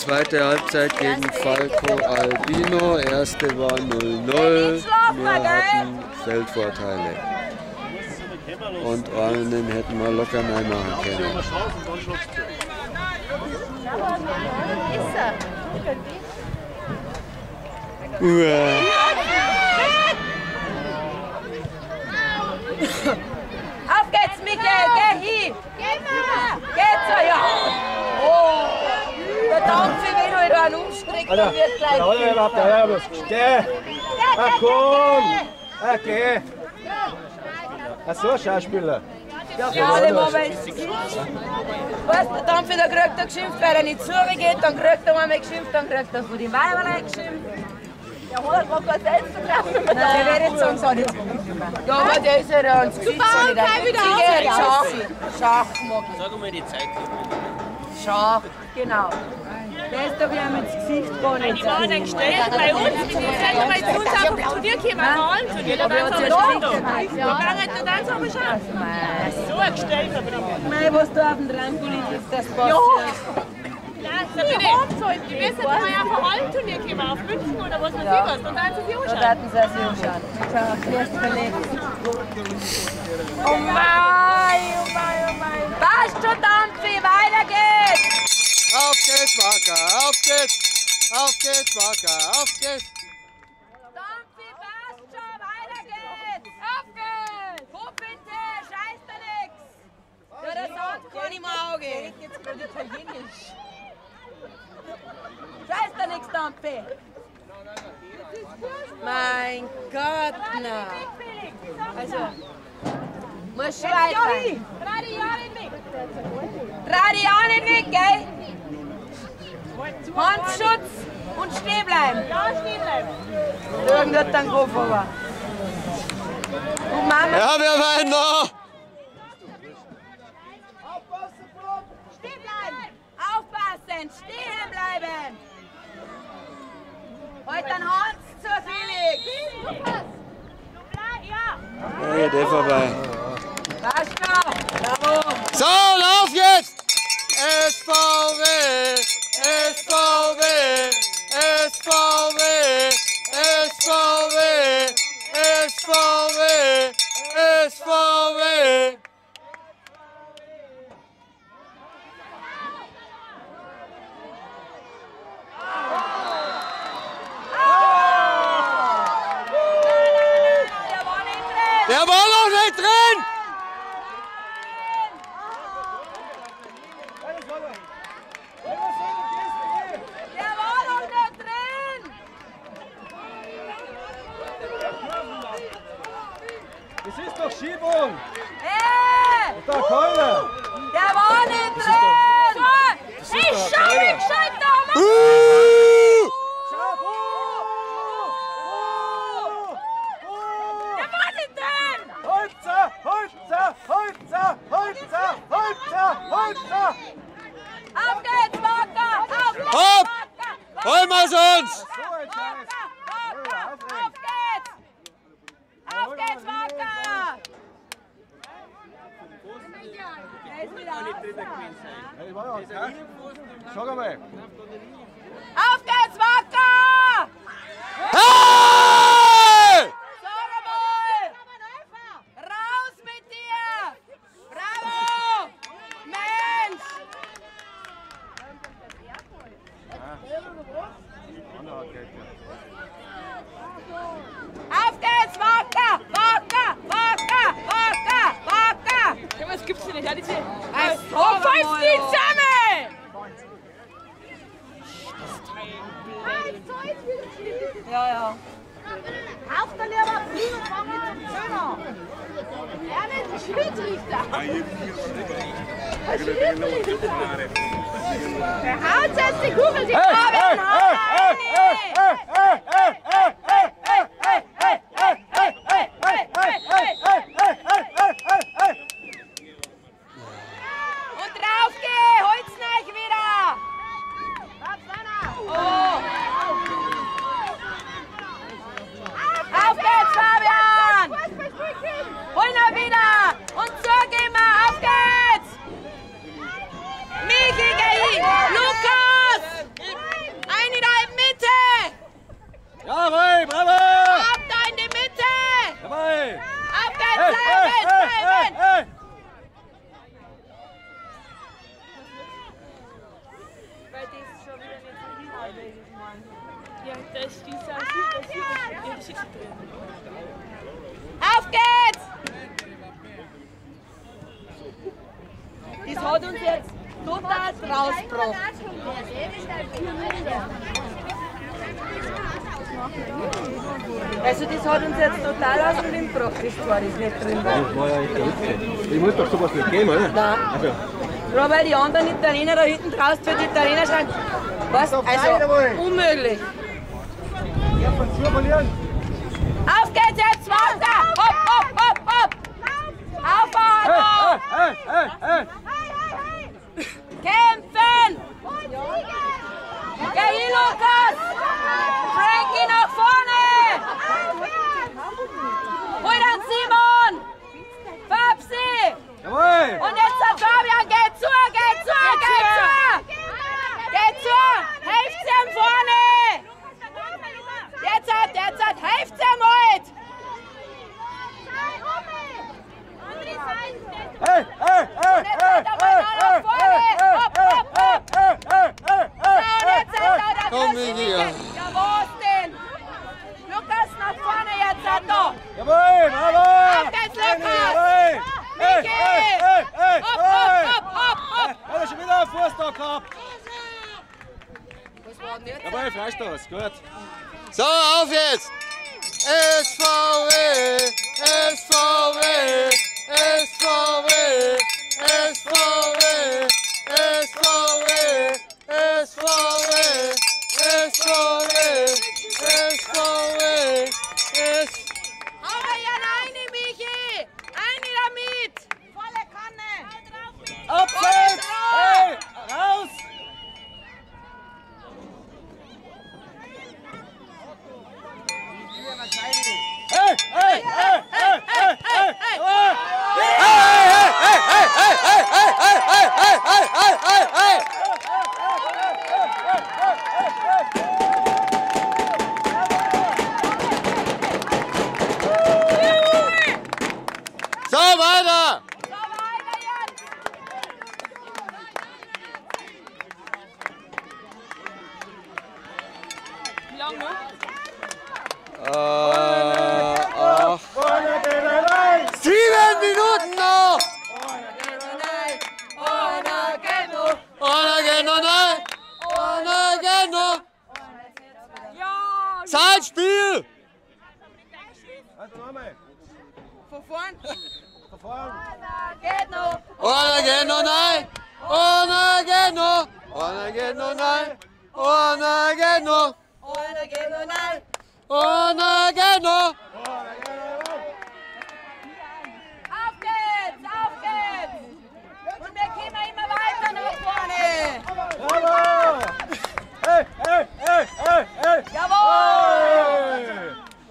zweite Halbzeit gegen Falco Albino. Erste war 0-0. Wir hatten Feldvorteile. Und einen hätten wir locker nein machen können. Uah. Auf geht's, Mikkel, geh hin! Geh mal! Geht's so, ja! Dampf, wenn du einen umstreckt, dann wird gleich. Ja, ja, ja, ja, bloß. Geh! Ah, komm! Ah, geh! Ach so, Schauspieler. Ja, alle mal, weil Weißt du, Dampf, da kriegt er geschimpft, weil er nicht zugeht, dann kriegt er einmal geschimpft, dann kriegt er von den Weiberlein geschimpft. Ja, hat man kein Selbstvertrauen. Nein, der wird jetzt sagen, so nicht. Ja, aber der ist ja da ins Gesicht. bauen gleich wieder auf, Ja, Schach. Schach mag ich. Sag mal die Zeit. Schach, genau. Gestern, wir haben ins Gesicht gegangen. Die waren gestellt bei uns. Die sind aber jetzt uns einfach zu dir gekommen, Wahlen zu dir. Da waren sie aber schon da. Da waren sie aber schon. So gestellt aber nicht. Nein, was da auf dem Trampolin ist, das passt. Ja. Nein, da bin ich. Die müssen mal auf ein Hallenturnier gekommen, auf München oder was weiß ich was. Und dann zu dir anschauen. Da hatten sie sich anschauen. Ich habe mich erst verletzt. Oh mein, oh mein, oh mein. Passt schon, Dampfi, weiter geht's! Auf geht's, Wacker, auf geht's! Auf geht's, Wacker, auf geht's! Dampfi, passt schon, weiter geht's! Auf geht's! Hopp bitte, scheiß da nix! Ja, der gar nicht mehr Auge. jetzt gerade Italienisch. Scheiß da nix, Dampfi! Mein Gott, na. Also, muss schon weit sein. Dich auch nicht weg, gell? Handschutz und stehen bleiben. Ja, stehen bleiben. Irgendwas dann Kopf aber. Und Mama, Ja, wir weinen noch! stehen bleiben. Aufpassen, stehen bleiben. Heute ein Hans zu Felix. Ja. Ja, eh vorbei. Bravo. So, lauf jetzt! SVW! SVW! SVW! SVW! SVW! SVW! Der war nicht drin. Der war noch nicht drin! Der war noch nicht drin. Das ist doch Schiebung! Hey, Da keiner! der war nicht drin. Ich schau ihn schon Holzer, Holzer! Auf geht's, Marker! Auf geht's, Hopp! Holen wir's uns! Auf geht's! Auf geht's, Marker! Der ist wieder Schau mal! alsjeblieft Alsjeblieft Hij houdt 60, hoeveel die hey, hey, hey, hey, hey, hey. Hat uns jetzt total rausgebracht. Also das hat uns jetzt total aus dem Wind gebracht, das Tor, das nicht drin war. Das war ja echt verrückt. Ich muss doch sowas nicht geben, oder? Nein. Also, weil die anderen Italiener da hinten draußen für die Italiener schauen. Was? Also unmöglich. Auf geht's jetzt weiter! Hopp, hopp, hopp, hopp! Auffahren! Hey, hey, hey, ¡Kämpfen! ¡Gay Lucas! ¡Frankie nach vorne! ¡Fueran Simon! ¡Fabsi! ¡Und jetzt hat Fabian Ey, ey, ey, hopp, hopp, hopp, hopp, hopp! Er ist schon wieder einen Fuß da gehabt. Was war denn jetzt? Jawohl, Freistoß, gut. So, auf jetzt! SVW, SVW, SVW, SVW, SVW, SVW, SVW. hey, hey. Zahlspiel! Also. Von vorn. Von vorn. Geht noch. Ohne geht noch nein. Ohne geht noch. Ohne geht noch nein. Ohne geht noch. Ohne geht noch nein. Ohne geht noch. Jawohl! Hey!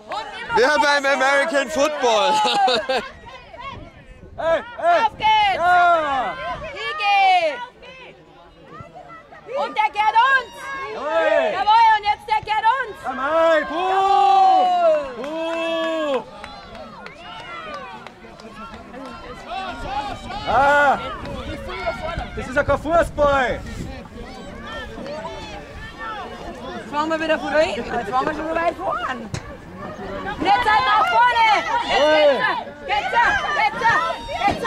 Und immer Wir weiter. beim American Football. Auf geht's! Ja! Higi! Und der geht uns! Jawohl! Jawohl, und jetzt der geht uns! Komm rein! Puh! Puh! Ah! Das ist ja kein Fußball! Jetzt fahren wir wieder von da hinten, jetzt fahren wir schon weit vorn. Und jetzt halt nach vorne! Jetzt geht's! Geht's! Geht's! Geht's!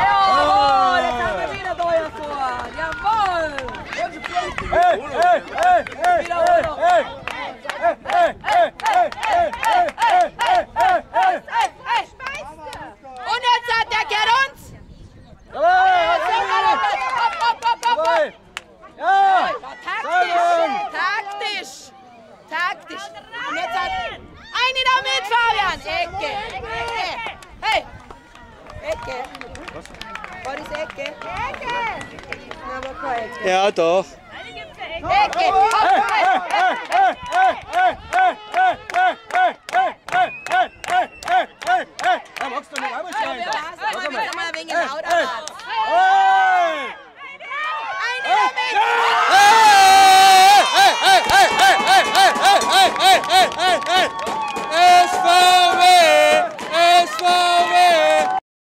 Jawohl! Jetzt haben wir wieder Deuer vor! Jawohl! Hey, hey, hey, hey, Wieder hey, runter. hey! Hey, hey, hey, hey, hey, hey, hey, hey, hey, Eke. Eke. Hey. Eke. What is Eke? Eke. Never quite. Ja, doch. Eke. Da magst du nicht arbeiten. Da magst du nicht arbeiten.